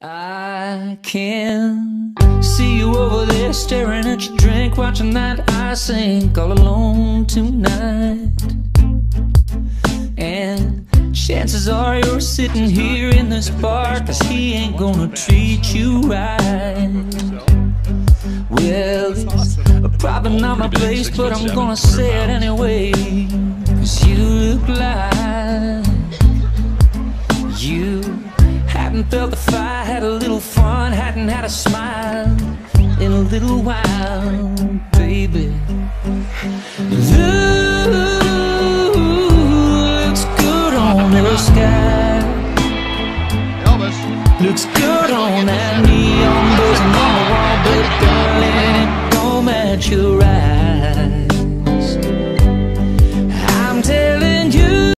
I can see you over there staring at your drink, watching that I sink all alone tonight. And chances are you're sitting here in this bar, cause he ain't gonna treat you right. Well, probably not my place, but I'm gonna say it anyway. Cause you look like you hadn't felt the fire, had a little fun, hadn't had a smile in a little while, baby. Looks good on the sky. Elvis. Looks good on that neon buzzing on the wall, but darling, it don't match your